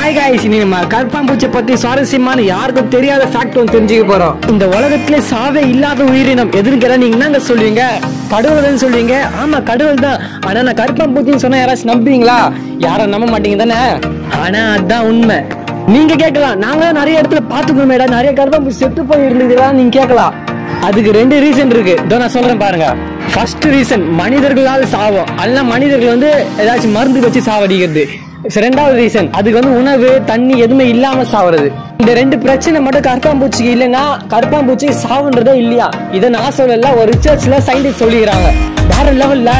Hi guys இனி நம்ம கற்பாம்பூச்சி பத்தி சுவாரஸ்யமான யாருக்கும் தெரியாத ஃபேக்ட் ஒன்று தெரிஞ்சுக்க போறோம். இந்த உலகத்திலே சாவே இல்லாத உயிரினம் எதுன்னு கேட்டா நீங்க என்னங்க சொல்லுவீங்க? கடவுள்னு சொல்லுவீங்க? ஆமா கடவுள் தான். ஆனா நான் கற்பாம்பூச்சின்னு சொன்னா யாராச்சும் நம்புவீங்களா? யாரும் நம்ப மாட்டீங்க தானே? ஆனா அதான் உண்மை. நீங்க கேட்கலாம். நாங்களும் நிறைய இடத்துல பாத்துக்கணும் மேடம் நிறைய கற்பாம்பூச்சி செத்து போய் இருந்ததுடா நீங்க கேட்கலாம். அதுக்கு ரெண்டு ரீசன் இருக்கு. இதோ நான் சொல்றேன் பாருங்க. ஃபர்ஸ்ட் ரீசன் மனிதர்களால் சாவோம். அல்ல மனிதர்கள் வந்து ஏதாச்சும் மருந்து வச்சு சாவடிக்கிறது. ரெண்டாவது ரீசன் அதுக்கு வந்து உணவு தண்ணி எதுவுமே இல்லாம சாவுறது. இந்த ரெண்டு பிரச்சனை மட்டும் கருப்பாம்பூச்சிக்கு இல்லைன்னா கருப்பாம்பூச்சி சாவுன்றதே இல்லையா? இதை நான் சொல்லல ஒரு ரிசர்ச்ல சயின்டிஸ்ட் சொல்லிக்கிறாங்க. வேற லெவல்ல